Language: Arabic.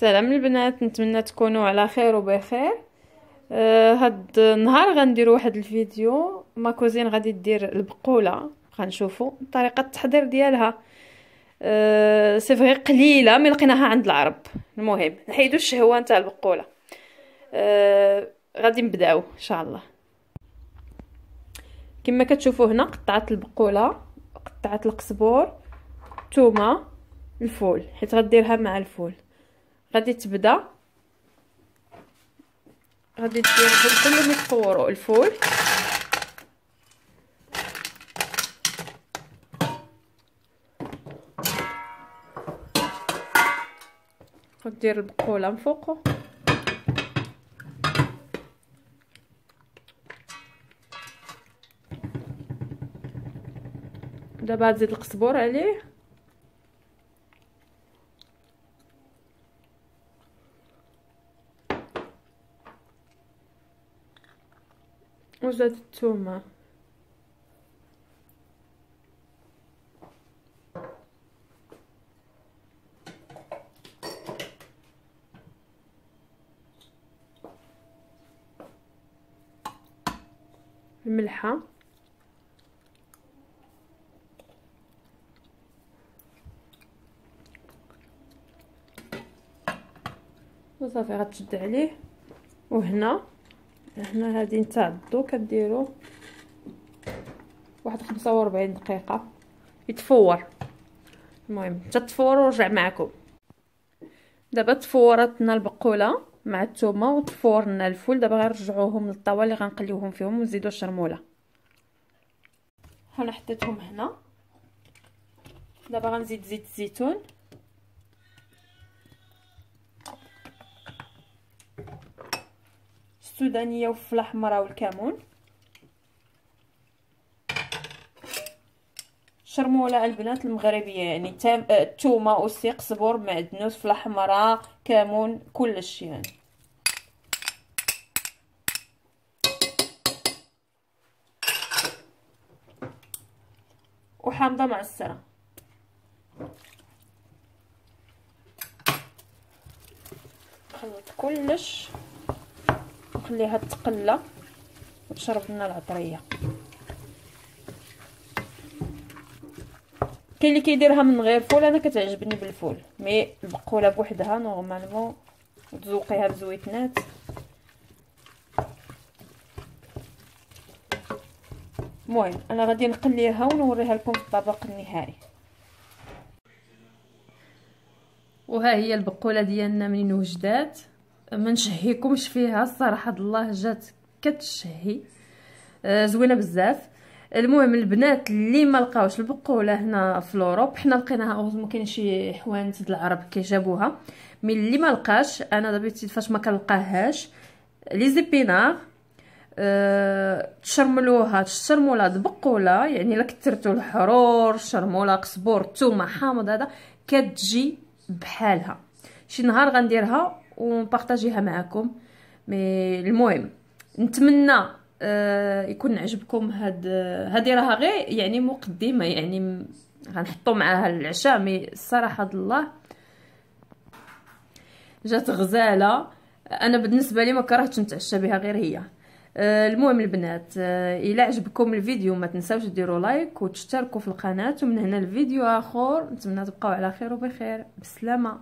سلام البنات نتمنى تكونوا على خير وبخير. آه هاد النهار غنديروا واحد الفيديو ma cuisine غادي دير البقولة غنشوفوا طريقة التحضير ديالها. آه c'est vrai قليلة mais لقيناها عند العرب. المهم نحيدوا الشهوة نتاع البقولة. آه غادي نبداو إن شاء الله. كما كتشوفوا هنا قطعت البقولة قطعت القزبور الثومه الفول حيت غديرها مع الفول. غادي تبدا. غادي دير كلهم يتطوروا الفول. غدير البقولة من فوقو. دابا تزيد القزبور عليه. وزاد الثومه الملحة. وصافي غتشد عليه. وهنا. هنا هادي نتاع الضو كديرو واحد خمسة وربعين دقيقة. يتفور. المهم تتفور ورجع معكم. دابا تفورتنا البقولة مع الثومة وتفورنا الفول. دابا غنرجعوهم للطاوة اللي غنقليوهم فيهم ونزيدو الشرمولة. هنا حطيتهم هنا. دابا غنزيد زيت الزيتون. السودانية والفلفله حمراء والكمون شرموله البنات المغربية يعني الثومه اوسي قزبور معدنوس فلفله حمراء كمون كلشي يعني. وحامضة معصرة خلط كلش. نخليها تقلى وتشرب لنا العطرية. كاين اللي كيديرها من غير فول أنا كتعجبني بالفول mais البقولة بوحدها normalement وتذوقيها بزويتنات. المهم أنا غادي نقليها ونوريها لكم في الطبق النهائي. وها هي البقولة ديالنا منين وجدات. ما نشهيكمش فيها الصراحة. الله جات كتشهي. آه زوينة بزاف. المهم البنات اللي ما لقاوش البقولة هنا في الأوروب حنا لقيناها ما كاين شي حوانت العرب كيجابوها. مي اللي ما لقاش أنا دابيتي فاش ما كنلقاهاش لي زيبينار أه تشرملوها تشرمولا بقولة يعني إلا كثرتو الحرور شرموله قزبور الثومه حامض هذا كتجي بحالها. شي نهار غنديرها ونبارطاجيها معكم مي المهم نتمنى آه يكون عجبكم هاد هادي راها غير يعني مقدمة يعني غنحطو معاها العشاء مي الصراحه الله. جات غزالة. أنا بالنسبة لي ما كرهتش نتعشى بها غير هي. آه المهم البنات آه إلى عجبكم الفيديو ما تنساوش ديروا لايك وتشتركوا في القناة ومن هنا الفيديو آخر. نتمنى تبقاو على خير وبخير. بسلامة.